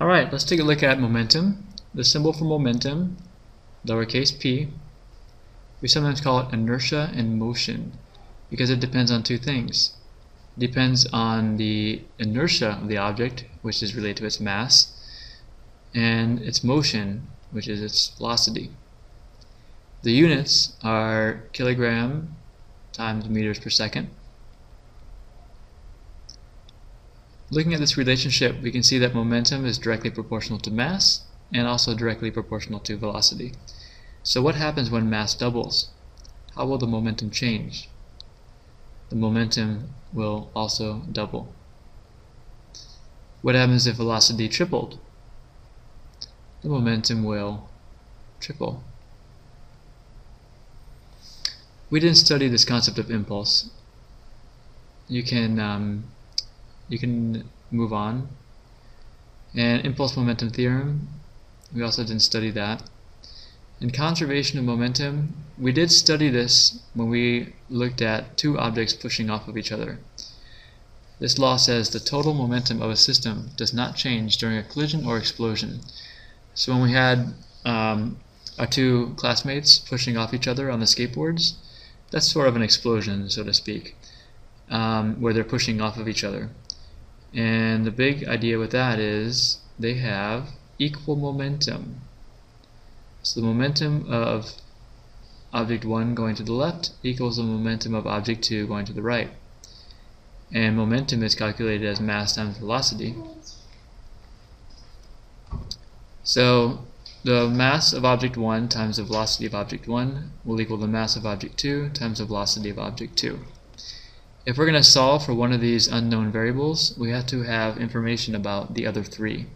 Alright, let's take a look at momentum. The symbol for momentum, lowercase p, we sometimes call it inertia in motion because it depends on two things. It depends on the inertia of the object, which is related to its mass, and its motion, which is its velocity. The units are kilogram times meters per second. Looking at this relationship, we can see that momentum is directly proportional to mass and also directly proportional to velocity. So what happens when mass doubles? How will the momentum change? The momentum will also double. What happens if velocity tripled? The momentum will triple. We didn't study this concept of impulse. You can um, you can move on. And impulse momentum theorem, we also didn't study that. And conservation of momentum, we did study this when we looked at two objects pushing off of each other. This law says the total momentum of a system does not change during a collision or explosion. So when we had um, our two classmates pushing off each other on the skateboards, that's sort of an explosion, so to speak, um, where they're pushing off of each other. And the big idea with that is they have equal momentum. So the momentum of object 1 going to the left equals the momentum of object 2 going to the right. And momentum is calculated as mass times velocity. So the mass of object 1 times the velocity of object 1 will equal the mass of object 2 times the velocity of object 2. If we're going to solve for one of these unknown variables, we have to have information about the other three.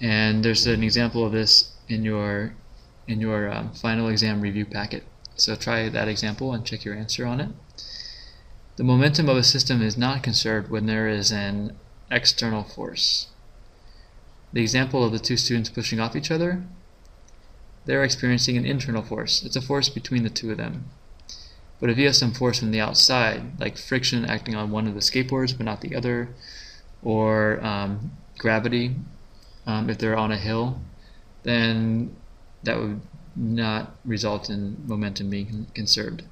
And there's an example of this in your in your um, final exam review packet. So try that example and check your answer on it. The momentum of a system is not conserved when there is an external force. The example of the two students pushing off each other, they're experiencing an internal force. It's a force between the two of them. But if you have some force from the outside, like friction acting on one of the skateboards but not the other, or um, gravity, um, if they're on a hill, then that would not result in momentum being conserved.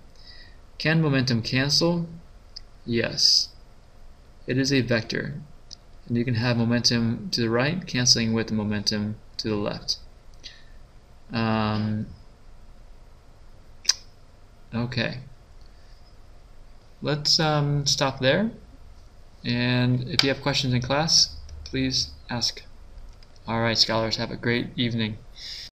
Can momentum cancel? Yes. It is a vector. And you can have momentum to the right canceling with the momentum to the left. Um, okay let's um, stop there. And if you have questions in class, please ask. Alright, scholars, have a great evening.